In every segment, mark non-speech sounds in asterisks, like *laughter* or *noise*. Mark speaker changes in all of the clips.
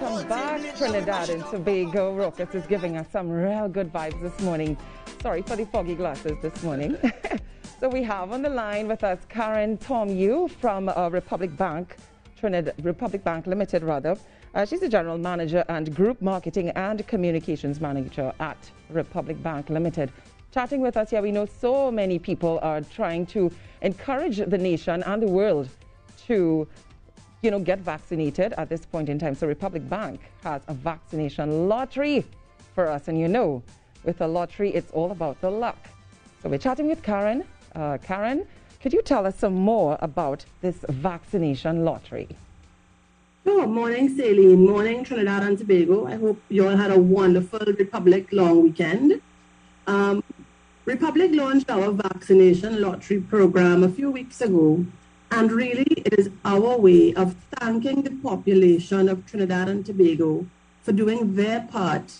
Speaker 1: Welcome back, Trinidad and Tobago. Rockets is giving us some real good vibes this morning. Sorry for the foggy glasses this morning. *laughs* so we have on the line with us Karen Tom Yew from uh, Republic Bank, Trinidad Republic Bank Limited, rather. Uh, she's the general manager and group marketing and communications manager at Republic Bank Limited. Chatting with us here, we know so many people are trying to encourage the nation and the world to you know, get vaccinated at this point in time. So Republic Bank has a vaccination lottery for us. And you know, with a lottery, it's all about the luck. So we're chatting with Karen. Uh, Karen, could you tell us some more about this vaccination lottery?
Speaker 2: Sure. Morning, Salene. Morning, Trinidad and Tobago. I hope you all had a wonderful Republic long weekend. Um, Republic launched our vaccination lottery program a few weeks ago and really, it is our way of thanking the population of Trinidad and Tobago for doing their part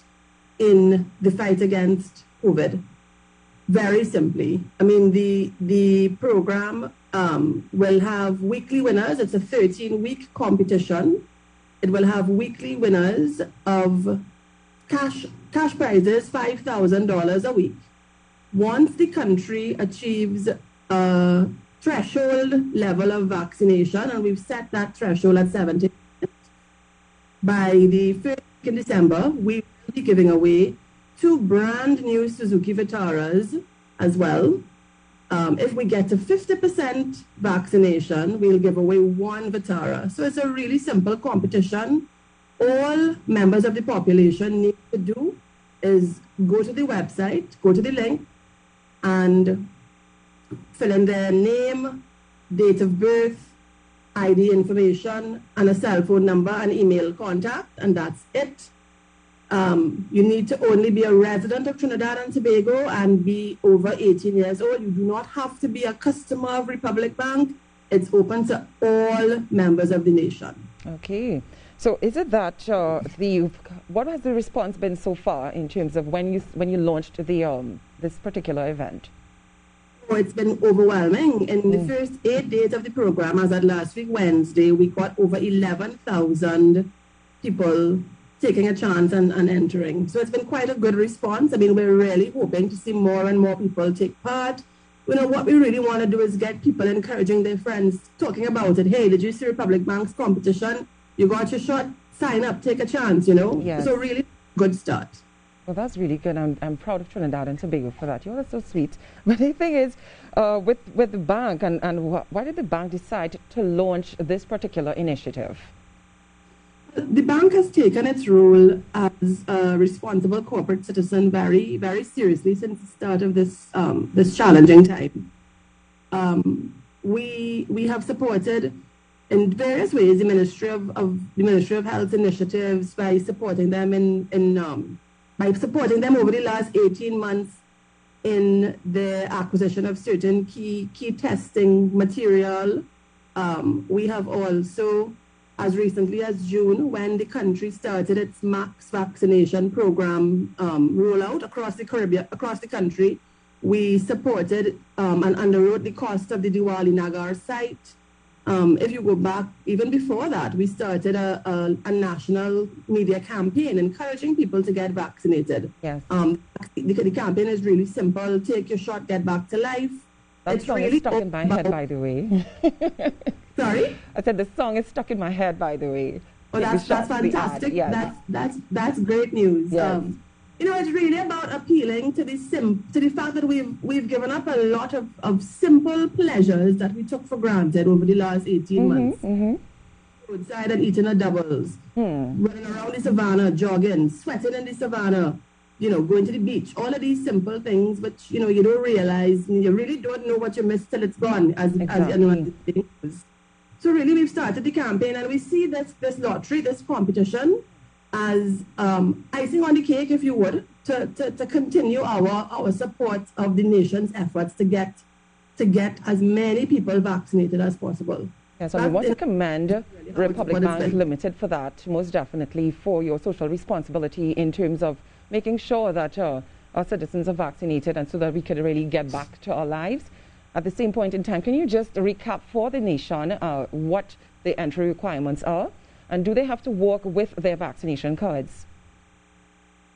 Speaker 2: in the fight against COVID. Very simply, I mean, the, the program um, will have weekly winners. It's a 13 week competition. It will have weekly winners of cash, cash prizes, $5,000 a week. Once the country achieves uh, threshold level of vaccination, and we've set that threshold at 70. By the 1st in December, we will be giving away two brand new Suzuki Vitaras as well. Um, if we get to 50% vaccination, we'll give away one Vitara. So it's a really simple competition. All members of the population need to do is go to the website, go to the link, and fill in their name, date of birth, ID information, and a cell phone number and email contact, and that's it. Um, you need to only be a resident of Trinidad and Tobago and be over 18 years old. You do not have to be a customer of Republic Bank. It's open to all members of the nation.
Speaker 1: Okay. So is it that uh, the what has the response been so far in terms of when you when you launched the um, this particular event?
Speaker 2: Oh, it's been overwhelming. In the mm. first eight days of the program, as at last week Wednesday, we got over 11,000 people taking a chance and, and entering. So it's been quite a good response. I mean, we're really hoping to see more and more people take part. You know, what we really want to do is get people encouraging their friends, talking about it. Hey, did you see Republic Bank's competition? You got your shot, sign up, take a chance, you know?
Speaker 1: Yes.
Speaker 2: So really good start.
Speaker 1: Well, that's really good. I'm, I'm proud of Trinidad and Tobago for that. You're so sweet. *laughs* But the thing is, uh, with, with the bank, and, and wh why did the bank decide to launch this particular initiative?
Speaker 2: The bank has taken its role as a responsible corporate citizen very, very seriously since the start of this, um, this challenging time. Um, we, we have supported in various ways the Ministry of, of the Ministry of Health initiatives by supporting them in, in um, by supporting them over the last 18 months in the acquisition of certain key, key testing material. Um, we have also, as recently as June, when the country started its max vaccination program um, rollout across the Caribbean, across the country, we supported um, and underwrote the cost of the Diwali Nagar site um, if you go back even before that, we started a, a, a, national media campaign encouraging people to get vaccinated.
Speaker 1: Yes.
Speaker 2: Um, the, the, campaign is really simple: take your shot, get back to life.
Speaker 1: That it's song really is stuck in my head, by the way. *laughs*
Speaker 2: Sorry.
Speaker 1: I said the song is stuck in my head, by the way.
Speaker 2: Oh, that's, that's fantastic. Yes. That's that's that's great news.
Speaker 1: Yes. Um,
Speaker 2: you know, it's really about appealing to the sim to the fact that we've we've given up a lot of, of simple pleasures that we took for granted over the last 18 mm-hmm, months.
Speaker 1: Mm-hmm.
Speaker 2: Outside and eating a doubles,
Speaker 1: hmm.
Speaker 2: running around the savannah, jogging, sweating in the savannah, you know, going to the beach, all of these simple things, but you know, you don't realize, you really don't know what you missed till it's gone, as exactly. as anyone knows. So really, we've started the campaign, and we see this this lottery, this competition as um, icing on the cake, if you would, to, to, to continue our, our support of the nation's efforts to get to get as many people vaccinated as possible.
Speaker 1: Yes, so we want to commend really Republic Bank Limited for that, most definitely for your social responsibility in terms of making sure that uh, our citizens are vaccinated and so that we could really get back to our lives. At the same point in time, can you just recap for the nation uh, what the entry requirements are? And do they have to walk with their vaccination cards?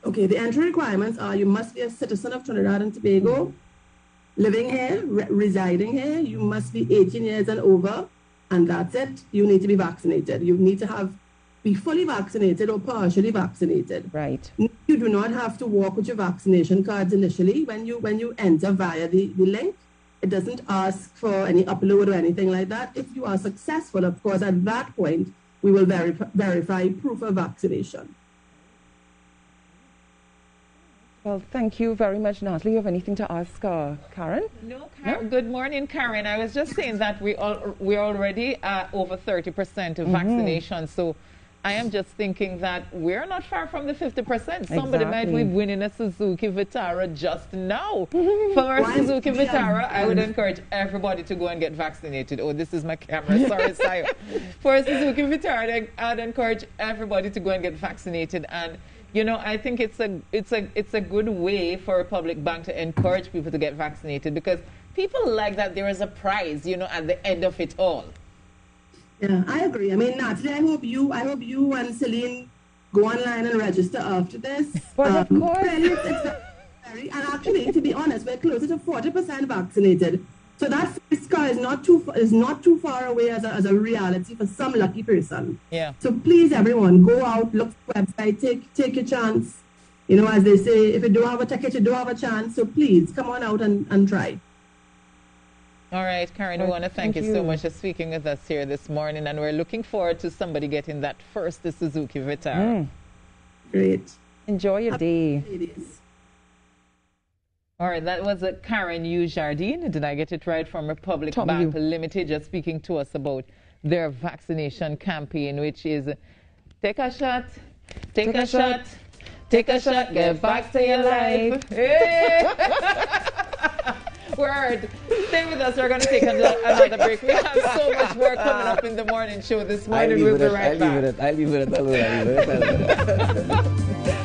Speaker 2: Okay, the entry requirements are you must be a citizen of Trinidad and Tobago, living here, re- residing here, you must be 18 years and over, and that's it. You need to be vaccinated. You need to have be fully vaccinated or partially vaccinated.
Speaker 1: Right.
Speaker 2: You do not have to walk with your vaccination cards initially when you when you enter via the, the link. It doesn't ask for any upload or anything like that. If you are successful, of course, at that point, we will verif- verify proof of vaccination.
Speaker 1: Well, thank you very much, Natalie. You have anything to ask uh, Karen?
Speaker 3: No, Karen. No? Good morning, Karen. I was just saying that we all, we're already at over 30% of mm-hmm. vaccination. So I am just thinking that we're not far from the 50%. Somebody might be winning a Suzuki Vitara just now. *laughs* For a Suzuki Vitara, I would encourage everybody to go and get vaccinated. Oh, this is my camera. *laughs* Sorry, sorry. For a Suzuki Vitara, I'd encourage everybody to go and get vaccinated. And you know, I think it's a it's a it's a good way for a public bank to encourage people to get vaccinated because people like that there is a prize, you know, at the end of it all.
Speaker 2: Yeah, I agree. I mean, Natalie, I hope you, I hope you and Salene go online and register after this.
Speaker 1: But um, of course. *laughs* Really,
Speaker 2: and actually, to be honest, we're closer to 40% vaccinated. So that first car is not too is not too far away as a, as a reality for some lucky person.
Speaker 3: Yeah.
Speaker 2: So please, everyone, go out, look for website, take take your chance. You know, as they say, if you don't have a ticket, you don't have a chance. So please, come on out and, and try.
Speaker 3: All right, Karen, we want to thank, thank you, you, so much for speaking with us here this morning, and we're looking forward to somebody getting that first Suzuki Vitara. Mm.
Speaker 2: Great.
Speaker 1: Enjoy your day.
Speaker 3: All right, that was a Karen Yew-Jardine. Did I get it right from Republic Tom Bank you. Limited? Just speaking to us about their vaccination campaign, which is take a shot, take, take a, a, shot, shot take a shot, get back to your life. *laughs* Hey. *laughs* Word. Stay with us. We're going to take another break. We have so much more coming up in the morning show this morning. We'll be right
Speaker 4: I'll
Speaker 3: back.
Speaker 4: Leave it, I'll leave it alone. I'll leave it alone. *laughs*